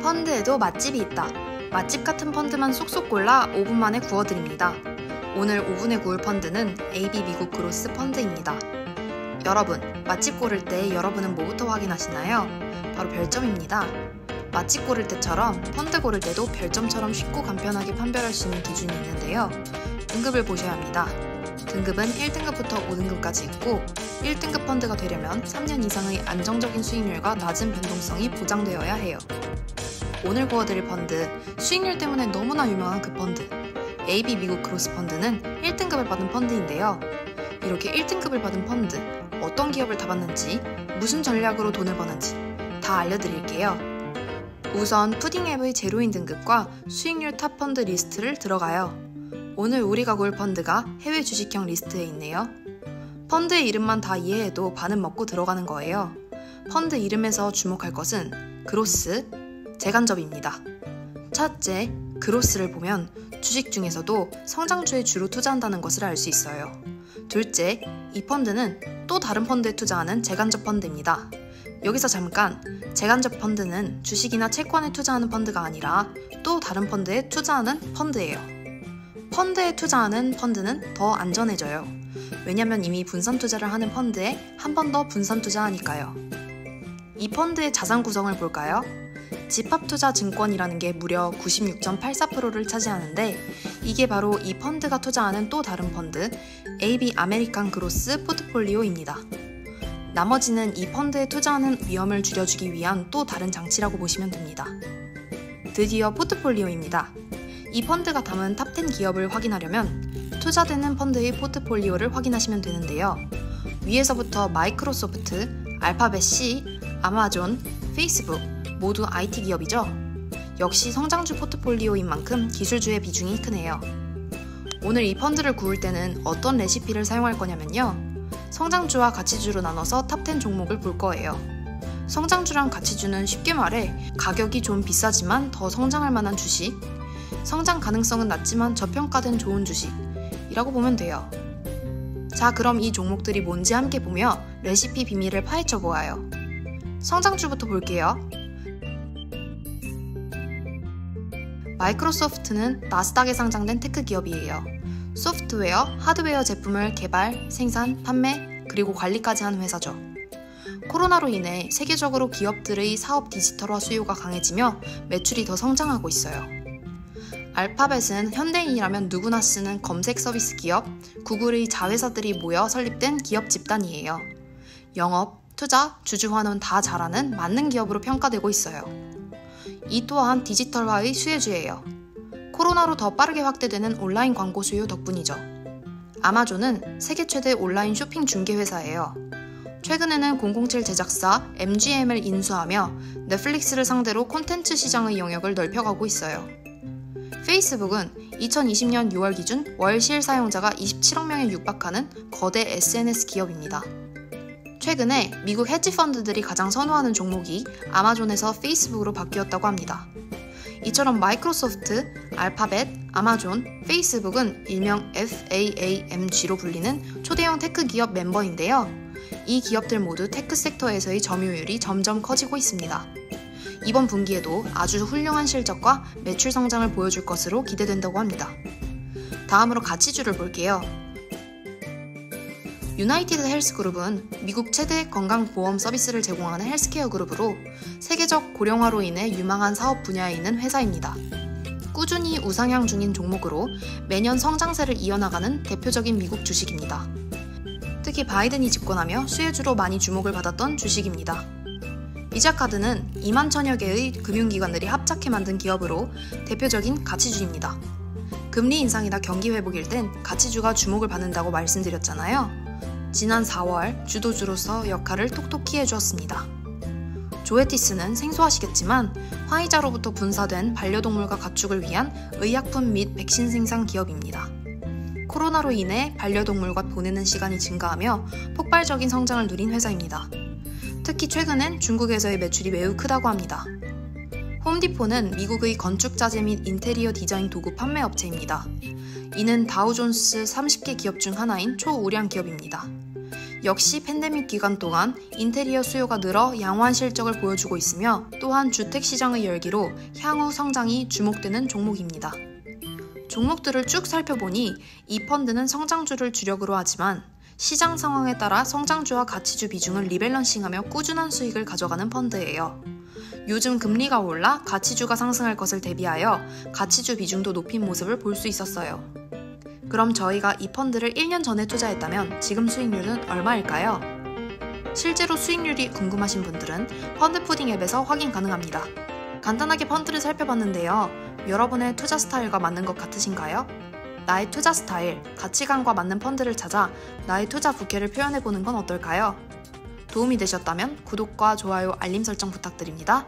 펀드에도 맛집이 있다. 맛집 같은 펀드만 쏙쏙 골라 5분 만에 구워드립니다. 오늘 5분에 구울 펀드는 AB 미국 그로스 펀드입니다. 여러분, 맛집 고를 때 여러분은 뭐부터 확인하시나요? 바로 별점입니다. 맛집 고를 때처럼 펀드 고를 때도 별점처럼 쉽고 간편하게 판별할 수 있는 기준이 있는데요. 등급을 보셔야 합니다. 등급은 1등급부터 5등급까지 있고 1등급 펀드가 되려면 3년 이상의 안정적인 수익률과 낮은 변동성이 보장되어야 해요. 오늘 구워드릴 펀드, 수익률 때문에 너무나 유명한 그 펀드, AB 미국 growth 펀드는 1등급을 받은 펀드인데요. 이렇게 1등급을 받은 펀드, 어떤 기업을 담았는지, 무슨 전략으로 돈을 버는지 다 알려드릴게요. 우선 푸딩 앱의 제로인 등급과 수익률 top 펀드 리스트를 들어가요. 오늘 우리가 구울 펀드가 해외 주식형 리스트에 있네요. 펀드의 이름만 다 이해해도 반은 먹고 들어가는 거예요. 펀드 이름에서 주목할 것은 그로스, 재간접입니다. 첫째, 그로스를 보면 주식 중에서도 성장주에 주로 투자한다는 것을 알 수 있어요. 둘째, 이 펀드는 또 다른 펀드에 투자하는 재간접 펀드입니다. 여기서 잠깐, 재간접 펀드는 주식이나 채권에 투자하는 펀드가 아니라 또 다른 펀드에 투자하는 펀드예요. 펀드에 투자하는 펀드는 더 안전해져요. 왜냐면 이미 분산 투자를 하는 펀드에 한 번 더 분산 투자하니까요. 이 펀드의 자산 구성을 볼까요? 집합투자 증권이라는 게 무려 96.84%를 차지하는데 이게 바로 이 펀드가 투자하는 또 다른 펀드 AB American Growth 포트폴리오입니다. 나머지는 이 펀드에 투자하는 위험을 줄여주기 위한 또 다른 장치라고 보시면 됩니다. 드디어 포트폴리오입니다. 이 펀드가 담은 top 10 기업을 확인하려면 투자되는 펀드의 포트폴리오를 확인하시면 되는데요. 위에서부터 마이크로소프트, 알파벳 C, 아마존, 페이스북, 모두 IT 기업이죠. 역시 성장주 포트폴리오인 만큼 기술주의 비중이 크네요. 오늘 이 펀드를 구울 때는 어떤 레시피를 사용할 거냐면요. 성장주와 가치주로 나눠서 top 10 종목을 볼 거예요. 성장주랑 가치주는 쉽게 말해 가격이 좀 비싸지만 더 성장할 만한 주식, 성장 가능성은 낮지만 저평가된 좋은 주식이라고 보면 돼요. 자, 그럼 이 종목들이 뭔지 함께 보며 레시피 비밀을 파헤쳐 보아요. 성장주부터 볼게요. 마이크로소프트는 나스닥에 상장된 tech 기업이에요. 소프트웨어, 하드웨어 제품을 개발, 생산, 판매, 그리고 관리까지 하는 회사죠. 코로나로 인해 세계적으로 기업들의 사업 디지털화 수요가 강해지며 매출이 더 성장하고 있어요. 알파벳은 현대인이라면 누구나 쓰는 검색 서비스 기업, 구글의 자회사들이 모여 설립된 기업 집단이에요. 영업, 투자, 주주환원 다 잘하는 맞는 기업으로 평가되고 있어요. 이 또한 디지털화의 수혜주예요. 코로나로 더 빠르게 확대되는 온라인 광고 수요 덕분이죠. 아마존은 세계 최대 온라인 쇼핑 중개 회사예요. 최근에는 007 제작사 MGM을 인수하며 넷플릭스를 상대로 콘텐츠 시장의 영역을 넓혀가고 있어요. 페이스북은 2020년 6월 기준 월 실 사용자가 27억 명에 육박하는 거대 SNS 기업입니다. 최근에 미국 헤지 펀드들이 가장 선호하는 종목이 아마존에서 페이스북으로 바뀌었다고 합니다. 이처럼 마이크로소프트, 알파벳, 아마존, 페이스북은 일명 FAAMG로 불리는 초대형 tech 기업 멤버인데요. 이 기업들 모두 tech sector에서의 점유율이 점점 커지고 있습니다. 이번 분기에도 아주 훌륭한 실적과 매출 성장을 보여줄 것으로 기대된다고 합니다. 다음으로 가치주를 볼게요. 유나이티드 헬스 그룹은 미국 최대 건강보험 서비스를 제공하는 헬스케어 그룹으로 세계적 고령화로 인해 유망한 사업 분야에 있는 회사입니다. 꾸준히 우상향 중인 종목으로 매년 성장세를 이어나가는 대표적인 미국 주식입니다. 특히 바이든이 집권하며 수혜주로 많이 주목을 받았던 주식입니다. 비자카드는 2만 천여 개의 금융기관들이 합작해 만든 기업으로 대표적인 가치주입니다. 금리 인상이나 경기 회복일 땐 가치주가 주목을 받는다고 말씀드렸잖아요. 지난 4월 주도주로서 역할을 톡톡히 해주었습니다. 조에티스는 생소하시겠지만 화이자로부터 분사된 반려동물과 가축을 위한 의약품 및 백신 생산 기업입니다. 코로나로 인해 반려동물과 보내는 시간이 증가하며 폭발적인 성장을 누린 회사입니다. 특히 최근엔 중국에서의 매출이 매우 크다고 합니다. 홈디포는 미국의 건축자재 및 인테리어 디자인 도구 판매 업체입니다. 이는 다우존스 30개 기업 중 하나인 초우량 기업입니다. 역시 팬데믹 기간 동안 인테리어 수요가 늘어 양호한 실적을 보여주고 있으며 또한 주택 시장의 열기로 향후 성장이 주목되는 종목입니다. 종목들을 쭉 살펴보니 이 펀드는 성장주를 주력으로 하지만 시장 상황에 따라 성장주와 가치주 비중을 리밸런싱하며 꾸준한 수익을 가져가는 펀드예요. 요즘 금리가 올라 가치주가 상승할 것을 대비하여 가치주 비중도 높인 모습을 볼 수 있었어요. 그럼 저희가 이 펀드를 1년 전에 투자했다면 지금 수익률은 얼마일까요? 실제로 수익률이 궁금하신 분들은 펀드 푸딩 앱에서 확인 가능합니다. 간단하게 펀드를 살펴봤는데요. 여러분의 투자 스타일과 맞는 것 같으신가요? 나의 투자 스타일, 가치관과 맞는 펀드를 찾아 나의 투자 부캐를 표현해보는 건 어떨까요? 도움이 되셨다면 구독과 좋아요, 알림 설정 부탁드립니다.